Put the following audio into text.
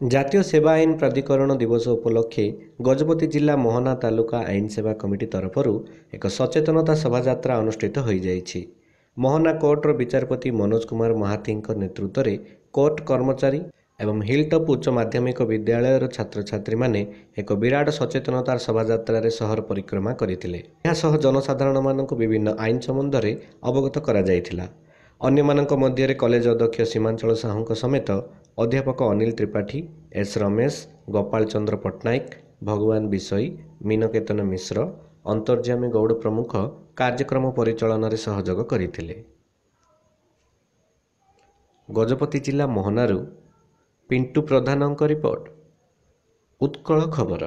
ଜାତୀୟ ସେବା ଆଇନ ପ୍ରାଧିକରଣ ଦିବସ ଉପଲକ୍ଷେ ଗଜପତି ଜିଲ୍ଲା ମୋହନା ତାଲୁକା ଆଇନ ସେବା କମିଟି ତରଫରୁ ଏକ ସଚେତନତା ଶୋଭାଯାତ୍ରା ଅନୁଷ୍ଠିତ ହୋଇଯାଇଛି। ମୋହନା କୋର୍ଟର ବିଚାରପତି ମନୋଜ କୁମାର ମହାନ୍ତିଙ୍କ ନେତୃତ୍ୱରେ କୋର୍ଟ କର୍ମଚାରୀ ଏବଂ ହିଲଟପ୍ ଉଚ୍ଚ ମାଧ୍ୟମିକ ବିଦ୍ୟାଳୟର ଛାତ୍ରଛାତ୍ରୀମାନେ ଏକ ବିରାଟ ସଚେତନତା ଶୋଭାଯାତ୍ରାରେ ସହର ପରିକ୍ରମା କରିଥିଲେ। ଏହା ସହ ଜନସାଧାରଣମାନଙ୍କୁ ବିଭିନ୍ନ ଆଇନ ସମ୍ବନ୍ଧରେ ଅବଗତ କରାଯାଇଥିଲା। ଅନ୍ୟମାନଙ୍କ ମଧ୍ୟରେ କଲେଜ ଅଧ୍ୟକ୍ଷ ସୀମାଞ୍ଚଳ ସାହୁଙ୍କ ସମେତ ଅଧ୍ୟାପକ ଅନିଲ ତ୍ରିପାଠୀ ଏସ୍ ରମେଶ ଗୋପାଳ ଚନ୍ଦ୍ର ପଟ୍ଟନାୟକ ଭଗବାନ ବିଷୋଇ ମୀନକେତନ ମିଶ୍ର ଅନ୍ତର୍ଯ୍ୟାମୀ ଗୌଡ଼ ପ୍ରମୁଖ କାର୍ଯ୍ୟକ୍ରମ ପରିଚାଳନାରେ ସହଯୋଗ କରିଥିଲେ। ଗଜପତି ଜିଲ୍ଲା ମୋହନାରୁ ପିଣ୍ଟୁ ପ୍ରଧାନଙ୍କ ରିପୋର୍ଟ ଉତ୍କଳ ଖବର।